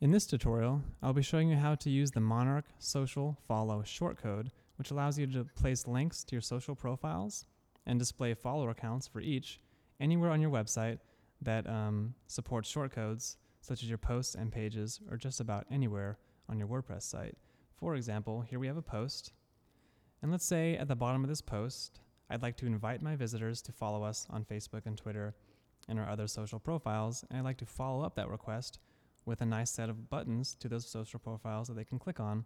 In this tutorial, I'll be showing you how to use the Monarch Social Follow shortcode, which allows you to place links to your social profiles and display follower accounts for each anywhere on your website that um, supports shortcodes, such as your posts and pages, or just about anywhere on your WordPress site. For example, here we have a post, and let's say at the bottom of this post, I'd like to invite my visitors to follow us on Facebook and Twitter and our other social profiles, and I'd like to follow up that request with a nice set of buttons to those social profiles that they can click on.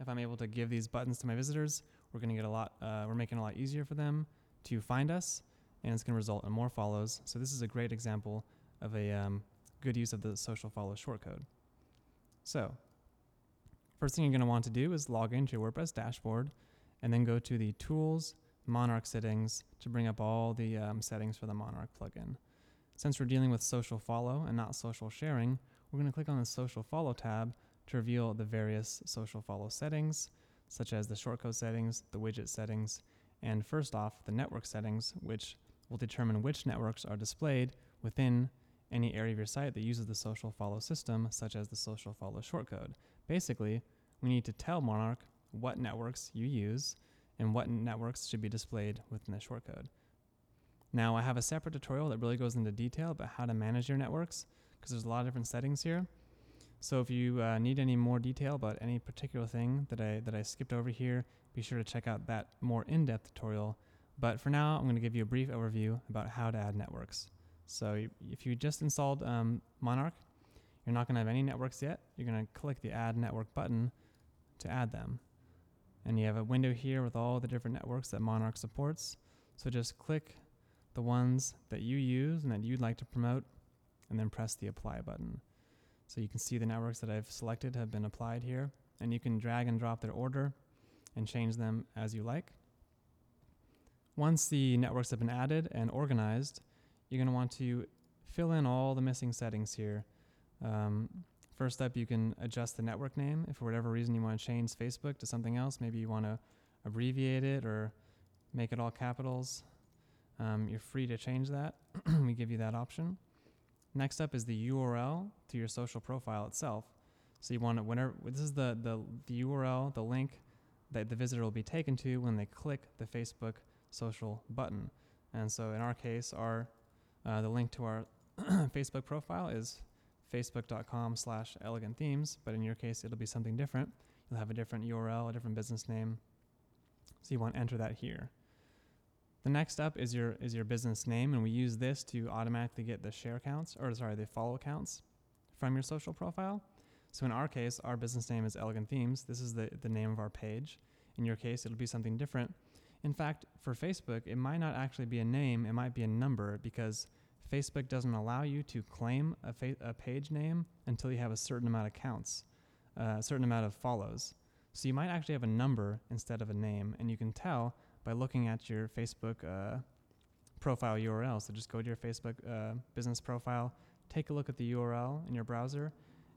If I'm able to give these buttons to my visitors, we're going to get a lot. Uh, we're making it a lot easier for them to find us, and it's going to result in more follows. So this is a great example of a um, good use of the social follow shortcode. So first thing you're going to want to do is log into your WordPress dashboard, and then go to the Tools Monarch settings to bring up all the um, settings for the Monarch plugin. Since we're dealing with social follow and not social sharing, we're going to click on the social follow tab to reveal the various social follow settings, such as the shortcode settings, the widget settings, and first off, the network settings, which will determine which networks are displayed within any area of your site that uses the social follow system, such as the social follow shortcode. Basically, we need to tell Monarch what networks you use and what networks should be displayed within the shortcode. Now, I have a separate tutorial that really goes into detail about how to manage your networks because there's a lot of different settings here. So if you uh, need any more detail about any particular thing that I that I skipped over here, be sure to check out that more in-depth tutorial. But for now, I'm going to give you a brief overview about how to add networks. So if you just installed um, Monarch, you're not going to have any networks yet. You're going to click the Add Network button to add them. And you have a window here with all the different networks that Monarch supports. So just click the ones that you use and that you'd like to promote, and then press the Apply button. So you can see the networks that I've selected have been applied here, and you can drag and drop their order and change them as you like. Once the networks have been added and organized, you're going to want to fill in all the missing settings here. Um, first up, you can adjust the network name. If for whatever reason you want to change Facebook to something else, maybe you want to abbreviate it or make it all capitals, um, you're free to change that. we give you that option. Next up is the URL to your social profile itself. So you want to whenever this is the, the the URL, the link that the visitor will be taken to when they click the Facebook social button. And so in our case, our uh, the link to our Facebook profile is facebook.com slash elegant themes, but in your case, it'll be something different. You'll have a different URL, a different business name. So you want to enter that here. The next up is your is your business name, and we use this to automatically get the share counts, or sorry, the follow accounts from your social profile. So in our case, our business name is Elegant Themes. This is the, the name of our page. In your case, it'll be something different. In fact, for Facebook, it might not actually be a name, it might be a number because Facebook doesn't allow you to claim a, fa- a page name until you have a certain amount of counts, uh, a certain amount of follows. So you might actually have a number instead of a name, and you can tell by looking at your Facebook uh, profile URL. So just go to your Facebook uh, business profile, take a look at the URL in your browser,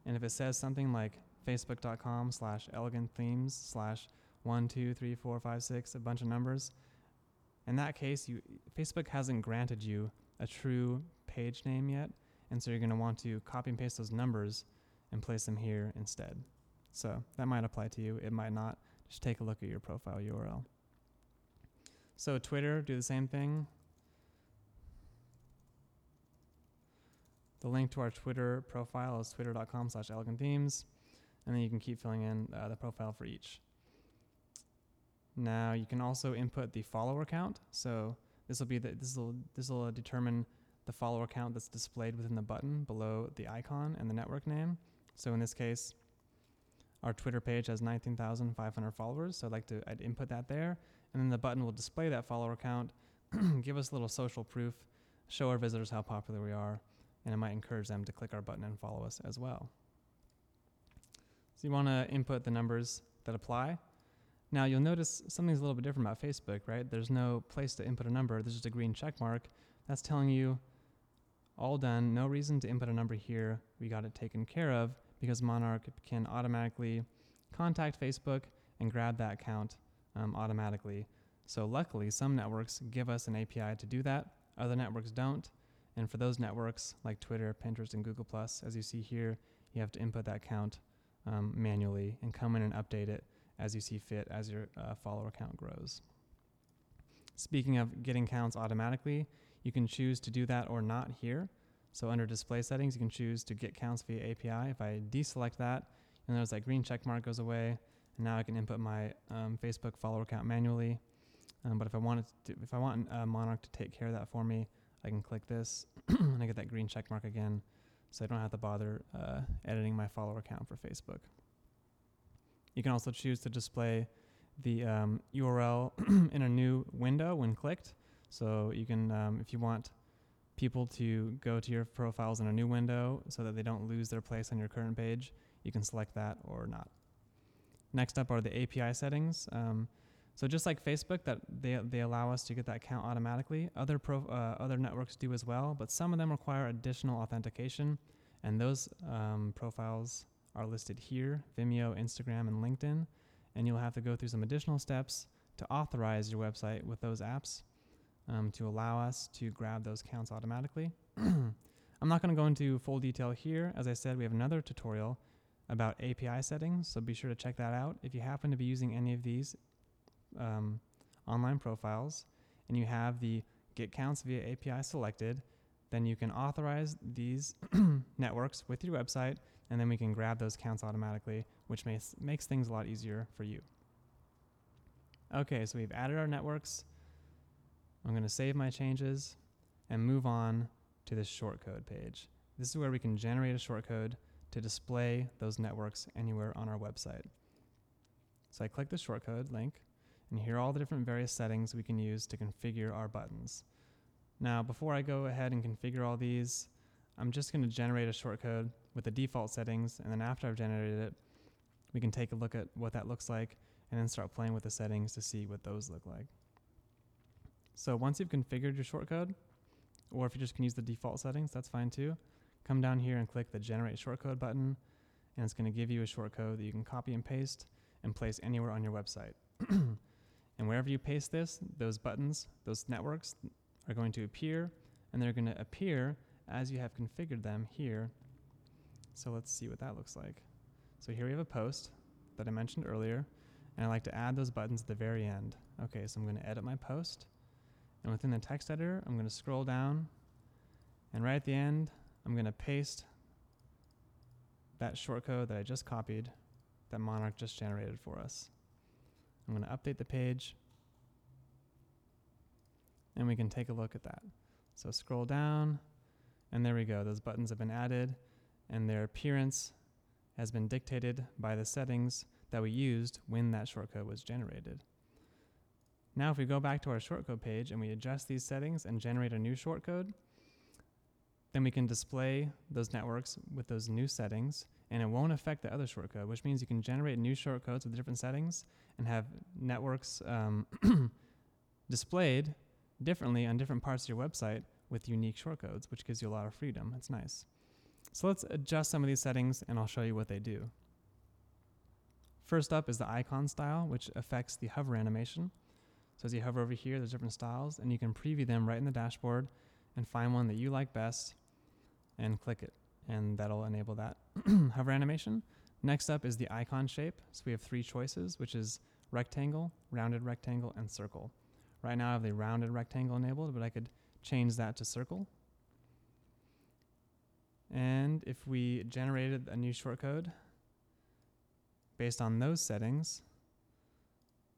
and if it says something like facebook.com slash elegant themes slash one, two, three, four, five, six, a bunch of numbers, in that case, you Facebook hasn't granted you a true page name yet, and so you're going to want to copy and paste those numbers and place them here instead. So that might apply to you. It might not. Just take a look at your profile URL. So Twitter, do the same thing. The link to our Twitter profile is twitter.com slash elegant themes. And then you can keep filling in uh, the profile for each. Now you can also input the follower count. So this will be the, this will this will determine the follower count that's displayed within the button below the icon and the network name. So in this case, our Twitter page has 19,500 followers. So I'd like to I'd input that there, and then the button will display that follower count, give us a little social proof, show our visitors how popular we are, and it might encourage them to click our button and follow us as well. So you want to input the numbers that apply. Now you'll notice something's a little bit different about Facebook, right? There's no place to input a number. There's just a green check mark. That's telling you all done, no reason to input a number here. We got it taken care of because Monarch can automatically contact Facebook and grab that account um, automatically. So luckily, some networks give us an API to do that. Other networks don't. And for those networks like Twitter, Pinterest, and Google Plus, as you see here, you have to input that count um, manually and come in and update it as you see fit as your uh, follower count grows. Speaking of getting counts automatically, you can choose to do that or not here. So under display settings, you can choose to get counts via API. If I deselect that, and notice that green check mark goes away, and now I can input my um, Facebook follower count manually. Um, but if I wanted to, if I want uh, Monarch to take care of that for me, I can click this, and I get that green check mark again, so I don't have to bother uh, editing my follower count for Facebook. You can also choose to display the um, URL in a new window when clicked. So you can, um, if you want people to go to your profiles in a new window so that they don't lose their place on your current page, you can select that or not. Next up are the API settings. Um, so just like Facebook, that they, they allow us to get that count automatically. Other pro, uh, other networks do as well, but some of them require additional authentication, and those um, profiles are listed here: Vimeo, Instagram, and LinkedIn. And you'll have to go through some additional steps to authorize your website with those apps um, to allow us to grab those counts automatically. I'm not going to go into full detail here. As I said, we have another tutorial about API settings, so be sure to check that out. If you happen to be using any of these um, online profiles and you have the get counts via API selected, then you can authorize these networks with your website and then we can grab those counts automatically, which makes, makes things a lot easier for you. Okay, so we've added our networks. I'm going to save my changes and move on to this shortcode page. This is where we can generate a shortcode to display those networks anywhere on our website. So I click the shortcode link, and here are all the different various settings we can use to configure our buttons. Now, before I go ahead and configure all these, I'm just going to generate a shortcode with the default settings, and then after I've generated it, we can take a look at what that looks like and then start playing with the settings to see what those look like. So once you've configured your shortcode, or if you just can use the default settings, that's fine too. Come down here and click the generate shortcode button, and it's going to give you a shortcode that you can copy and paste and place anywhere on your website. and wherever you paste this, those buttons, those networks are going to appear, and they're going to appear as you have configured them here. So let's see what that looks like. So here we have a post that I mentioned earlier, and I like to add those buttons at the very end. Okay, so I'm going to edit my post, and within the text editor, I'm going to scroll down, and right at the end, I'm going to paste that shortcode that I just copied that Monarch just generated for us. I'm going to update the page, and we can take a look at that. So scroll down, and there we go. Those buttons have been added, and their appearance has been dictated by the settings that we used when that shortcode was generated. Now if we go back to our shortcode page and we adjust these settings and generate a new shortcode, then we can display those networks with those new settings and it won't affect the other shortcode, which means you can generate new shortcodes with different settings and have networks um, displayed differently on different parts of your website with unique shortcodes, which gives you a lot of freedom. It's nice. So let's adjust some of these settings and I'll show you what they do. First up is the icon style, which affects the hover animation. So as you hover over here, there's different styles, and you can preview them right in the dashboard and find one that you like best and click it. And that'll enable that hover animation. Next up is the icon shape. So we have three choices, which is rectangle, rounded rectangle, and circle. Right now I have the rounded rectangle enabled, but I could change that to circle. And if we generated a new shortcode based on those settings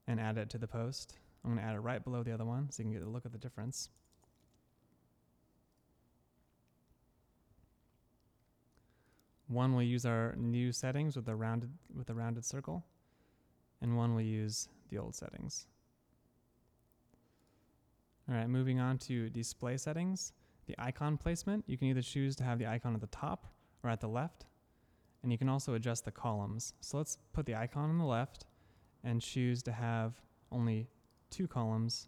and add it to the post, I'm going to add it right below the other one so you can get a look at the difference. One will use our new settings with the rounded with the rounded circle, and one will use the old settings. All right, moving on to display settings. The icon placement, you can either choose to have the icon at the top or at the left, and you can also adjust the columns. So let's put the icon on the left and choose to have only two columns,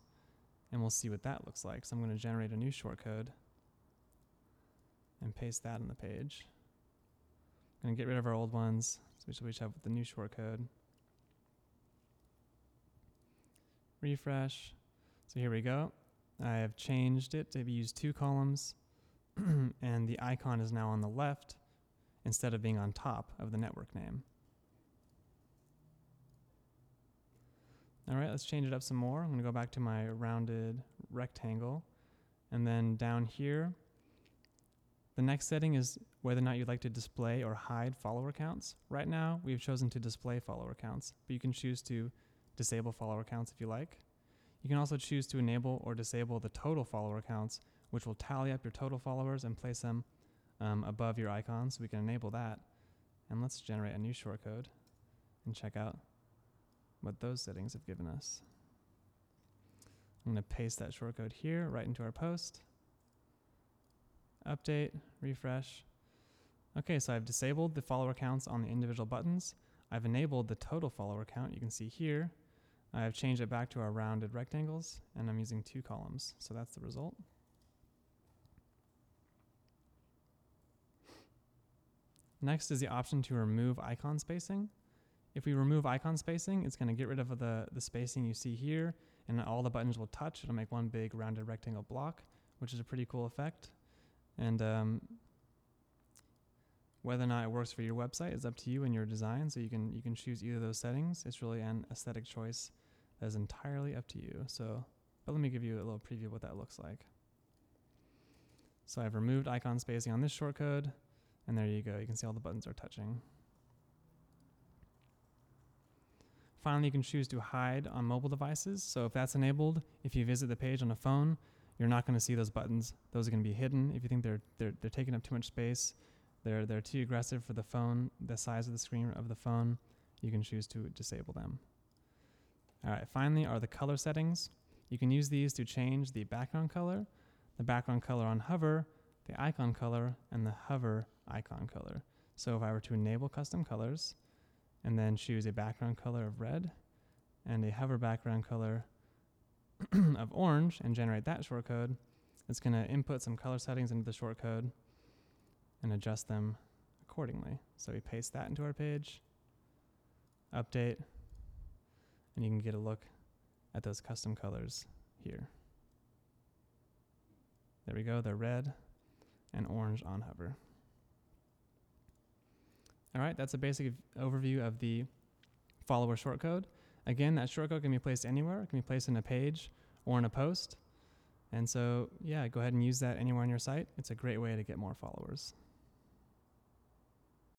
and we'll see what that looks like. So I'm going to generate a new shortcode and paste that in the page. Going to get rid of our old ones, so we should have the new shortcode. Refresh. So here we go. I have changed it to use two columns, and the icon is now on the left instead of being on top of the network name. All right, let's change it up some more. I'm going to go back to my rounded rectangle. And then down here, the next setting is whether or not you'd like to display or hide follower counts. Right now, we've chosen to display follower counts, but you can choose to disable follower counts if you like. You can also choose to enable or disable the total follower counts, which will tally up your total followers and place them um, above your icon. So we can enable that. And let's generate a new shortcode and check out what those settings have given us. I'm going to paste that shortcode here right into our post. Update, refresh. Okay, so I've disabled the follower counts on the individual buttons. I've enabled the total follower count. You can see here. I've changed it back to our rounded rectangles, and I'm using two columns. So that's the result. Next is the option to remove icon spacing. If we remove icon spacing, it's going to get rid of the, the spacing you see here, and all the buttons will touch. It'll make one big rounded rectangle block, which is a pretty cool effect. And um, whether or not it works for your website is up to you and your design. So you can you can choose either of those settings. It's really an aesthetic choice that is entirely up to you. So, but let me give you a little preview of what that looks like. So I've removed icon spacing on this shortcode, and there you go. You can see all the buttons are touching. Finally, you can choose to hide on mobile devices. So if that's enabled, if you visit the page on a phone, you're not going to see those buttons. Those are going to be hidden. If you think they're, they're, they're taking up too much space, they're, they're too aggressive for the phone, the size of the screen of the phone, you can choose to disable them. All right, finally are the color settings. You can use these to change the background color, the background color on hover, the icon color, and the hover icon color. So if I were to enable custom colors and then choose a background color of red and a hover background color of orange and generate that shortcode, it's going to input some color settings into the shortcode and adjust them accordingly. So we paste that into our page, update, and you can get a look at those custom colors here. There we go, they're red and orange on hover. All right, that's a basic overview of the follower shortcode. Again, that shortcode can be placed anywhere. It can be placed in a page or in a post. And so, yeah, go ahead and use that anywhere on your site. It's a great way to get more followers.